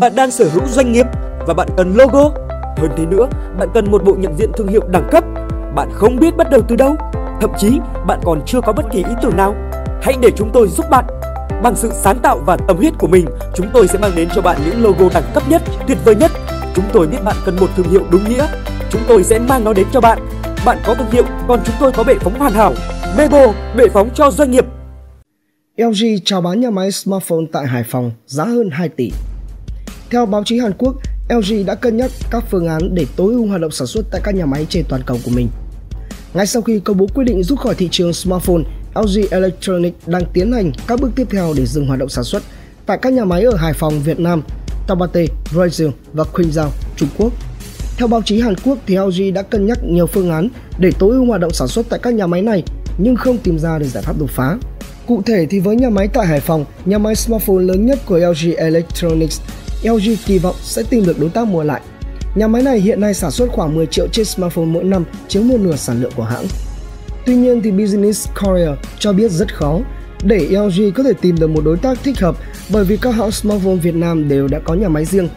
Bạn đang sở hữu doanh nghiệp và bạn cần logo. Hơn thế nữa, bạn cần một bộ nhận diện thương hiệu đẳng cấp. Bạn không biết bắt đầu từ đâu. Thậm chí, bạn còn chưa có bất kỳ ý tưởng nào. Hãy để chúng tôi giúp bạn. Bằng sự sáng tạo và tâm huyết của mình, chúng tôi sẽ mang đến cho bạn những logo đẳng cấp nhất, tuyệt vời nhất. Chúng tôi biết bạn cần một thương hiệu đúng nghĩa. Chúng tôi sẽ mang nó đến cho bạn. Bạn có thương hiệu, còn chúng tôi có bệ phóng hoàn hảo. Mebo, bệ phóng cho doanh nghiệp. LG chào bán nhà máy smartphone tại Hải Phòng giá hơn 2 tỷ. Theo báo chí Hàn Quốc, LG đã cân nhắc các phương án để tối ưu hoạt động sản xuất tại các nhà máy trên toàn cầu của mình. Ngay sau khi công bố quyết định rút khỏi thị trường smartphone, LG Electronics đang tiến hành các bước tiếp theo để dừng hoạt động sản xuất tại các nhà máy ở Hải Phòng, Việt Nam, Tabate, Brazil và Qingdao, Trung Quốc. Theo báo chí Hàn Quốc thì LG đã cân nhắc nhiều phương án để tối ưu hoạt động sản xuất tại các nhà máy này nhưng không tìm ra được giải pháp đột phá. Cụ thể thì với nhà máy tại Hải Phòng, nhà máy smartphone lớn nhất của LG Electronics, LG kỳ vọng sẽ tìm được đối tác mua lại. Nhà máy này hiện nay sản xuất khoảng 10 triệu chiếc smartphone mỗi năm, chiếm một nửa sản lượng của hãng. Tuy nhiên thì Business Korea cho biết rất khó để LG có thể tìm được một đối tác thích hợp bởi vì các hãng smartphone Việt Nam đều đã có nhà máy riêng.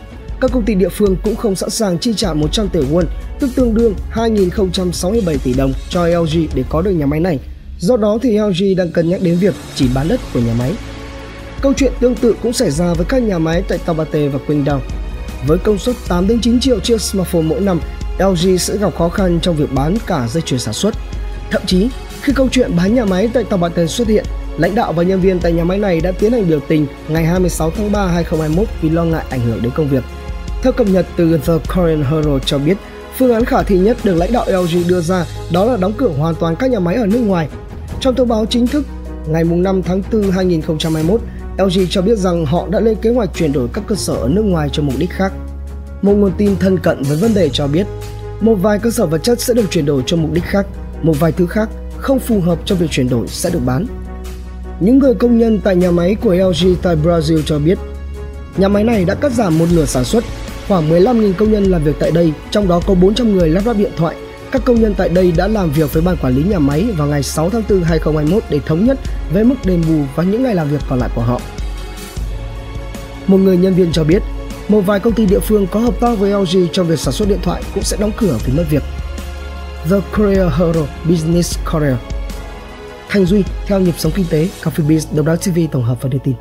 Các công ty địa phương cũng không sẵn sàng chi trả 100 tỷ won, tức tương đương 2.067 tỷ đồng cho LG để có được nhà máy này Do đó thì LG đang cân nhắc đến việc chỉ bán đất của nhà máy. Câu chuyện tương tự cũng xảy ra với các nhà máy tại Tabate và Qingdao. Với công suất 8 đến 9 triệu chiếc smartphone mỗi năm, LG sẽ gặp khó khăn trong việc bán cả dây chuyền sản xuất. Thậm chí, khi câu chuyện bán nhà máy tại Tabate xuất hiện, lãnh đạo và nhân viên tại nhà máy này đã tiến hành biểu tình ngày 26 tháng 3 2021 vì lo ngại ảnh hưởng đến công việc. Theo cập nhật từ The Korean Herald cho biết, phương án khả thi nhất được lãnh đạo LG đưa ra đó là đóng cửa hoàn toàn các nhà máy ở nước ngoài trong thông báo chính thức ngày 5 tháng 4 2021, LG cho biết rằng họ đã lên kế hoạch chuyển đổi các cơ sở ở nước ngoài cho mục đích khác. Một nguồn tin thân cận với vấn đề cho biết, một vài cơ sở vật chất sẽ được chuyển đổi cho mục đích khác, một vài thứ khác không phù hợp cho việc chuyển đổi sẽ được bán. Những người công nhân tại nhà máy của LG tại Brazil cho biết, nhà máy này đã cắt giảm một nửa sản xuất, khoảng 15.000 công nhân làm việc tại đây, trong đó có 400 người lắp ráp điện thoại các công nhân tại đây đã làm việc với ban quản lý nhà máy vào ngày 6 tháng 4 2021 để thống nhất về mức đền bù và những ngày làm việc còn lại của họ. Một người nhân viên cho biết, một vài công ty địa phương có hợp tác với LG trong việc sản xuất điện thoại cũng sẽ đóng cửa vì mất việc. The Korea Herald Business Korea Thành Duy, theo nhịp sống kinh tế, Coffee Biz, Đồng đáo TV tổng hợp và đưa tin.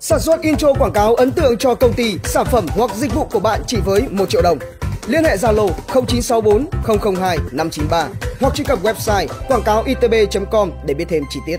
Sản xuất intro quảng cáo ấn tượng cho công ty, sản phẩm hoặc dịch vụ của bạn chỉ với 1 triệu đồng. Liên hệ Zalo 0964 002 593 hoặc truy cập website quảng cáo itb.com để biết thêm chi tiết.